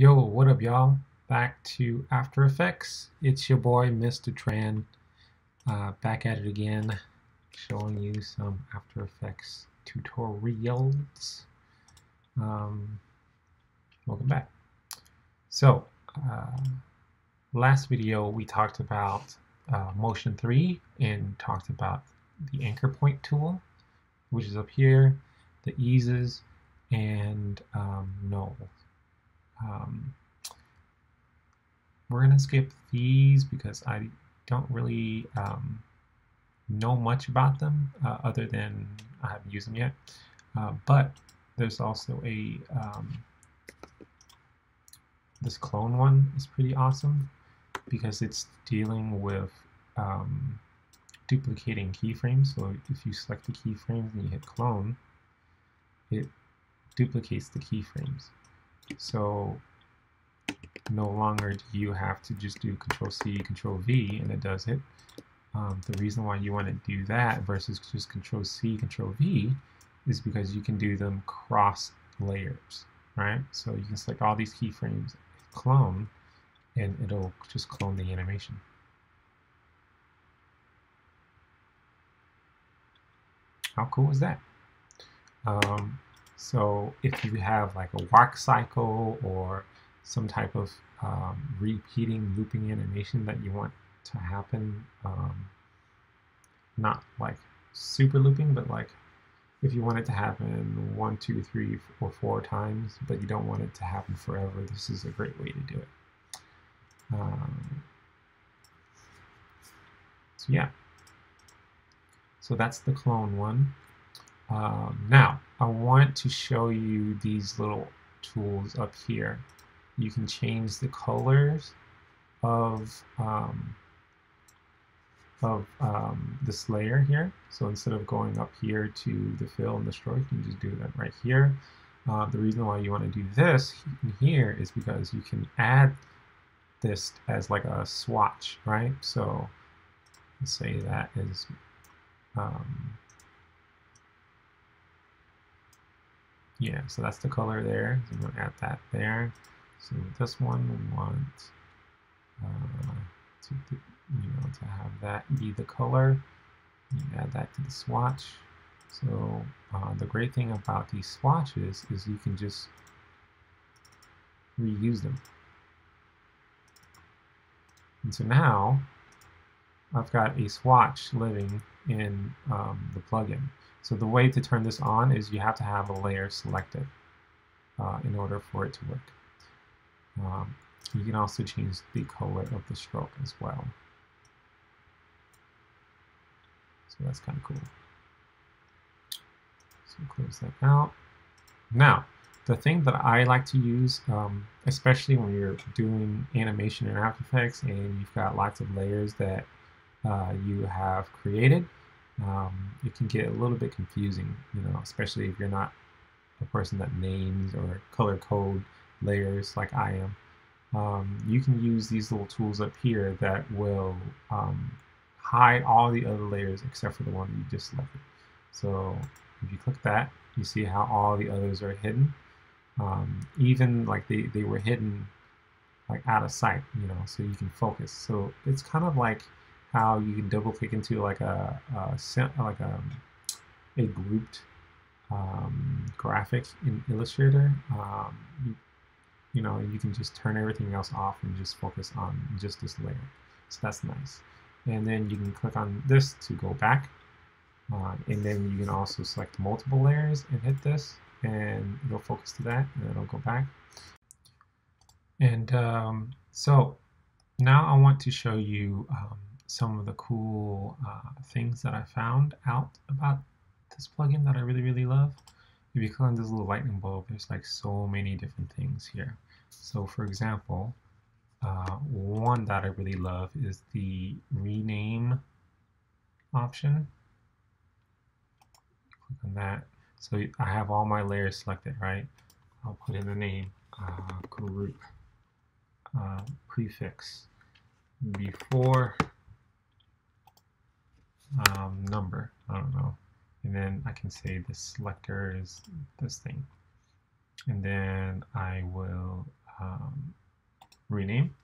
Yo, what up, y'all? Back to After Effects. It's your boy, Mr. Tran, uh, back at it again, showing you some After Effects tutorials. Um, welcome back. So, uh, last video we talked about uh, Motion 3 and talked about the anchor point tool, which is up here, the eases, and um. Um, we're going to skip these because I don't really um, know much about them uh, other than I haven't used them yet. Uh, but there's also a um, this clone one is pretty awesome because it's dealing with um, duplicating keyframes. So if you select the keyframes and you hit clone, it duplicates the keyframes. So no longer do you have to just do Control C, Control V, and it does it. Um, the reason why you want to do that versus just Control C, Control V is because you can do them cross layers, right? So you can select all these keyframes, clone, and it'll just clone the animation. How cool is that? Um, so if you have like a walk cycle or some type of um, repeating looping animation that you want to happen, um, not like super looping, but like if you want it to happen one, two, three, or four times, but you don't want it to happen forever, this is a great way to do it. Um, so yeah. So that's the clone one. Um, now, I want to show you these little tools up here. You can change the colors of um, of um, this layer here. So instead of going up here to the fill and the stroke, you can just do that right here. Uh, the reason why you want to do this here is because you can add this as like a swatch, right? So let's say that is um, yeah, so that's the color there. So I'm going to add that there. So this one we want uh, to, you know, to have that be the color. You add that to the swatch. So uh, the great thing about these swatches is you can just reuse them. And so now I've got a swatch living in um, the plugin. So the way to turn this on is you have to have a layer selected uh, in order for it to work. Um, you can also change the color of the stroke as well. So that's kind of cool. So close that out. Now, the thing that I like to use, um, especially when you're doing animation in After Effects and you've got lots of layers that uh, you have created, um, it can get a little bit confusing, you know, especially if you're not a person that names or color code layers like I am. Um, you can use these little tools up here that will um, hide all the other layers except for the one you just selected. So if you click that, you see how all the others are hidden. Um, even like they, they were hidden like out of sight, you know, so you can focus. So it's kind of like how you can double click into like a, a like a, a grouped um, graphic in Illustrator. Um, you, you know, you can just turn everything else off and just focus on just this layer. So that's nice. And then you can click on this to go back. Uh, and then you can also select multiple layers and hit this and it'll focus to that and it'll go back. And um, so now I want to show you um, some of the cool uh, things that I found out about this plugin that I really, really love. If you click on this little lightning bulb, there's like so many different things here. So for example, uh, one that I really love is the rename option. Click on that. So I have all my layers selected, right? I'll put in the name, uh, group, uh, prefix, before um, number. I don't know. And then I can say the selector is this thing. And then I will um, rename.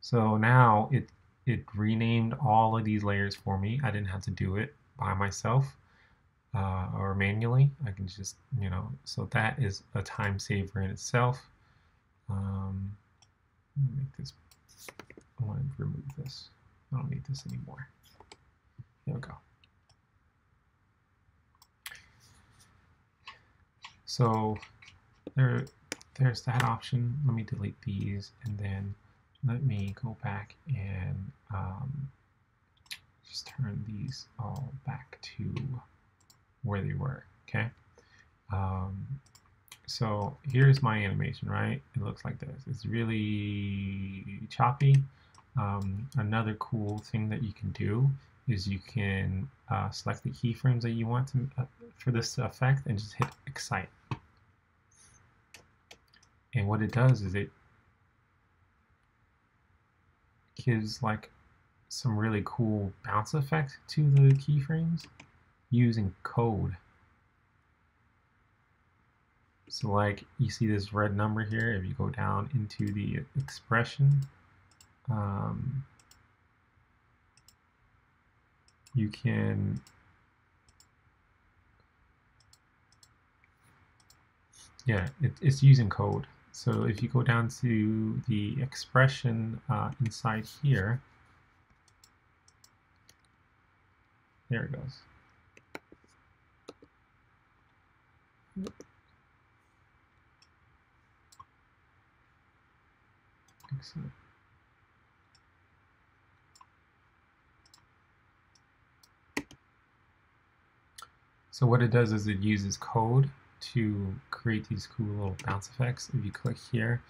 So now it it renamed all of these layers for me. I didn't have to do it by myself uh, or manually. I can just, you know, so that is a time saver in itself. Um, make this, I want to remove this. I don't need this anymore. There we go. So there, there's that option. Let me delete these and then let me go back and um, just turn these all back to where they were, okay? Um, so here's my animation, right? It looks like this. It's really choppy. Um, another cool thing that you can do is you can uh, select the keyframes that you want to, uh, for this effect and just hit excite. And what it does is it gives like some really cool bounce effect to the keyframes using code. So like you see this red number here, if you go down into the expression, um, you can yeah, it, it's using code. So if you go down to the expression uh, inside here, there it goes. Excellent. So what it does is it uses code to create these cool little bounce effects. If you click here,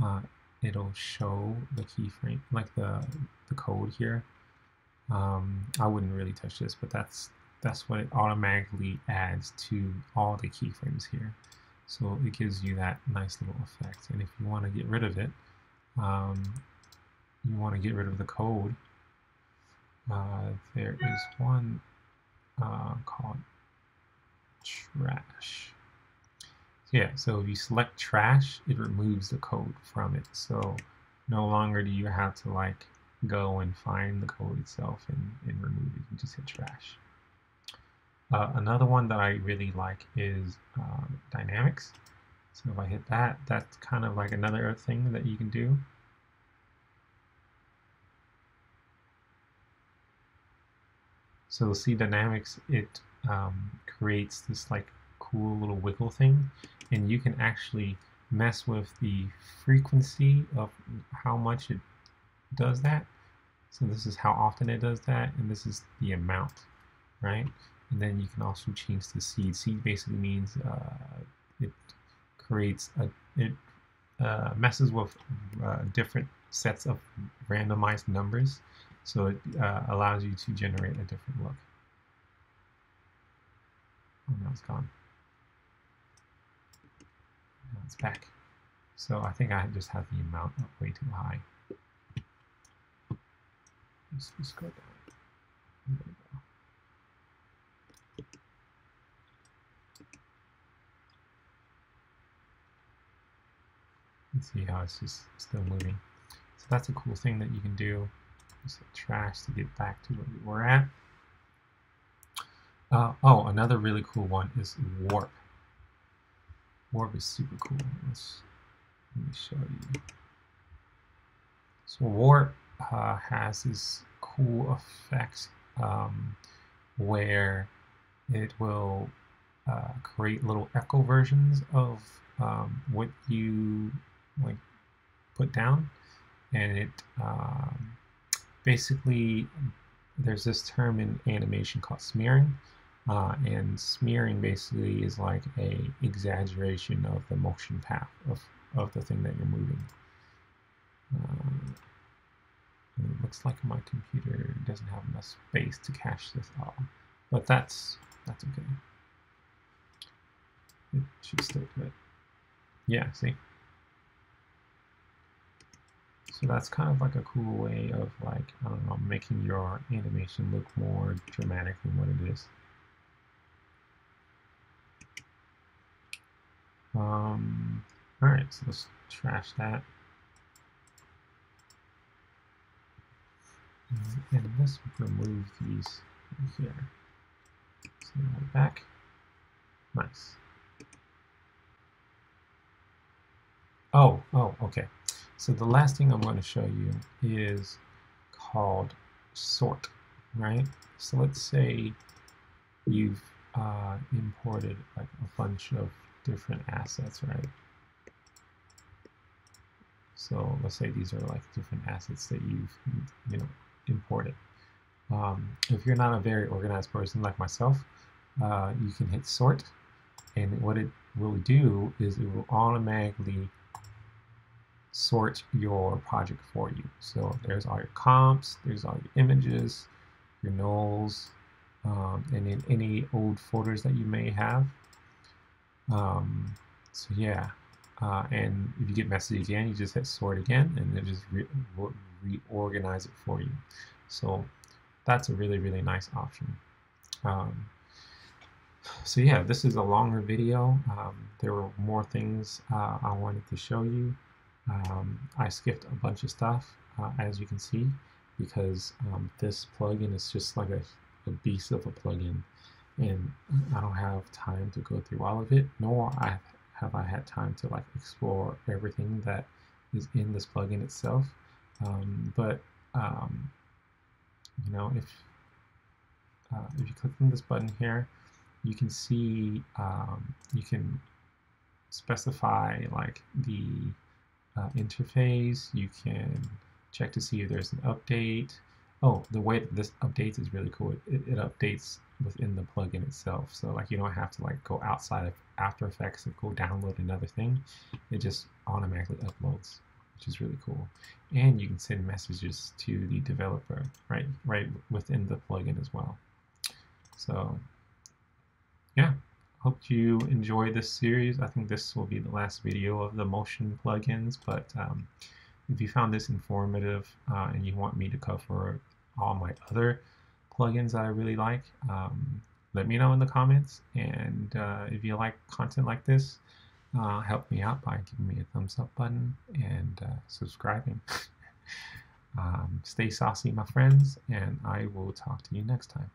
uh, it'll show the keyframe, like the, the code here. Um, I wouldn't really touch this, but that's that's what it automatically adds to all the keyframes here. So it gives you that nice little effect. And if you want to get rid of it, um, you want to get rid of the code. Uh, there is one uh, called trash. Yeah, so if you select trash, it removes the code from it. So no longer do you have to like go and find the code itself and, and remove it. You just hit trash. Uh, another one that I really like is uh, dynamics. So if I hit that, that's kind of like another thing that you can do. So see dynamics, it um, creates this like cool little wiggle thing and you can actually mess with the frequency of how much it does that. So this is how often it does that, and this is the amount, right? And then you can also change the seed. Seed basically means uh, it creates a it uh, messes with uh, different sets of randomized numbers, so it uh, allows you to generate a different look. Oh, now it's gone. Now it's back. So I think I just have the amount up way too high. Let's, let's go down. There we go. see how it's just still moving. So that's a cool thing that you can do. Just trash to get back to where we were at. Uh, oh, another really cool one is warp. Warp is super cool. Let's, let me show you. So warp uh, has this cool effect um, where it will uh, create little echo versions of um, what you like put down, and it um, basically there's this term in animation called smearing uh, and smearing basically is like a exaggeration of the motion path of, of the thing that you're moving. Uh, it looks like my computer doesn't have enough space to cache this all, but that's that's okay. It should still do it. Yeah, see? So that's kind of like a cool way of like, I don't know, making your animation look more dramatic than what it is. Um, Alright, so let's trash that. Uh, and let's remove these here. So back. Nice. Oh, oh, okay. So the last thing I'm going to show you is called sort, right? So let's say you've uh, imported like a bunch of different assets, right? So let's say these are like different assets that you've you know imported. Um, if you're not a very organized person like myself, uh, you can hit sort, and what it will do is it will automatically sort your project for you. So there's all your comps, there's all your images, your nulls, um, and any old folders that you may have. Um, so yeah, uh, and if you get message again, you just hit sort again, and it just re reorganize it for you. So that's a really, really nice option. Um, so yeah, this is a longer video. Um, there were more things uh, I wanted to show you. Um, I skipped a bunch of stuff, uh, as you can see, because um, this plugin is just like a, a, beast of a plugin, and I don't have time to go through all of it, nor I have I had time to like explore everything that is in this plugin itself. Um, but um, you know, if uh, if you click on this button here, you can see um, you can specify like the uh, interface. You can check to see if there's an update. Oh, the way this updates is really cool. It, it, updates within the plugin itself. So like you don't have to like go outside of After Effects and go download another thing. It just automatically uploads, which is really cool. And you can send messages to the developer right right within the plugin as well. So yeah, hope you enjoy this series. I think this will be the last video of the motion plugins, but um, if you found this informative uh, and you want me to cover all my other plugins that I really like, um, let me know in the comments. And uh, if you like content like this, uh, help me out by giving me a thumbs up button and uh, subscribing. um, stay saucy, my friends, and I will talk to you next time.